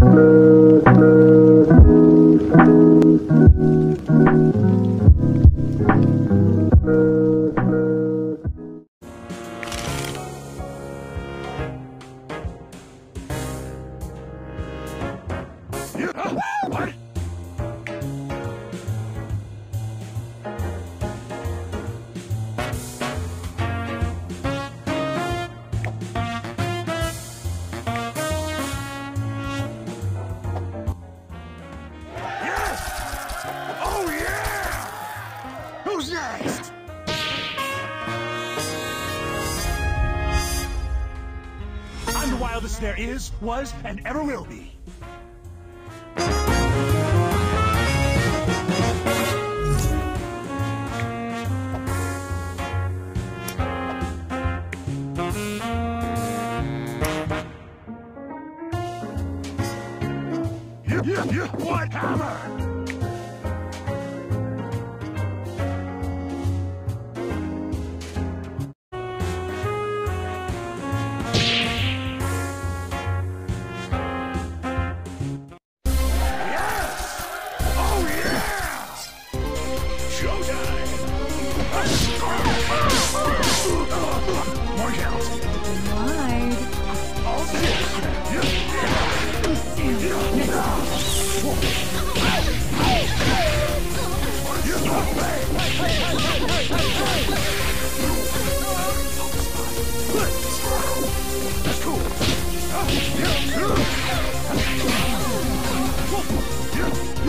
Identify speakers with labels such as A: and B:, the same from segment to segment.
A: Oh next? I'm the wildest there is, was, and ever will be. What hammer?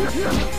A: Showtime!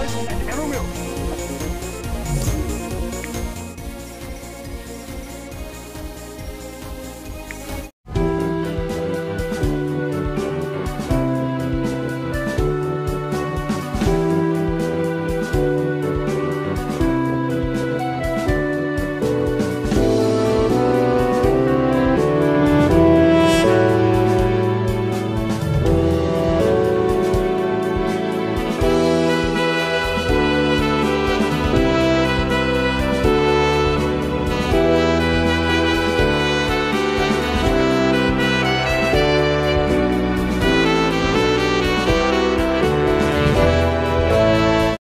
B: nós era o é meu.